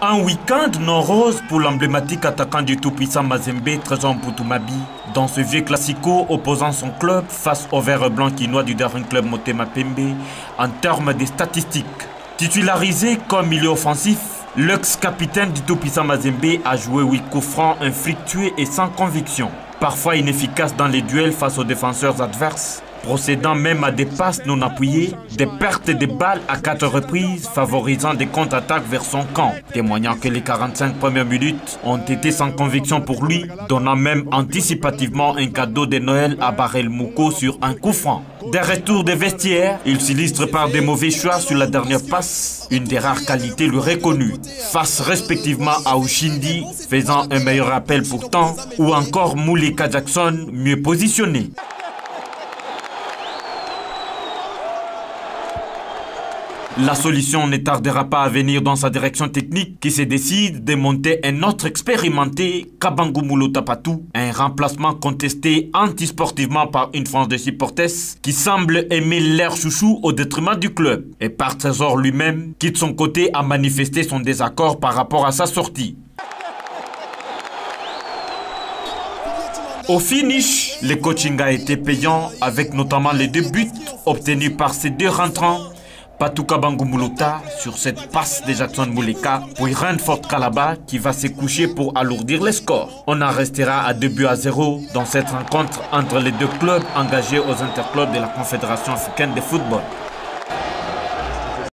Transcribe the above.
Un week-end non rose pour l'emblématique attaquant du tout-puissant Mazembe, Trésor Poutumabi, dans ce vieux classico opposant son club face au vert blanc quinois du dernier club Motema Pembe en termes de statistiques. Titularisé comme milieu offensif, l'ex-capitaine du tout-puissant Mazembe a joué 8 coups francs infructueux et sans conviction. Parfois inefficace dans les duels face aux défenseurs adverses, procédant même à des passes non appuyées, des pertes de balles à quatre reprises, favorisant des contre-attaques vers son camp, témoignant que les 45 premières minutes ont été sans conviction pour lui, donnant même anticipativement un cadeau de Noël à Barel Mouko sur un coup franc. Des retours des vestiaires, il s'illustre par des mauvais choix sur la dernière passe, une des rares qualités lui reconnues, face respectivement à Ushindi, faisant un meilleur appel pourtant, ou encore Moulika Jackson, mieux positionné. La solution ne tardera pas à venir dans sa direction technique qui se décide de monter un autre expérimenté, Kabangumulo Tapatu, un remplacement contesté antisportivement par une France de supporters qui semble aimer l'air chouchou au détriment du club. Et par Trésor lui-même, qui de son côté a manifesté son désaccord par rapport à sa sortie. Au finish, le coaching a été payant avec notamment les deux buts obtenus par ces deux rentrants Patuka Bangumuluta sur cette passe de Jackson Mouleka, puis Renfort Kalaba qui va se coucher pour alourdir les scores. On en restera à 2 buts à 0 dans cette rencontre entre les deux clubs engagés aux interclubs de la Confédération africaine de football.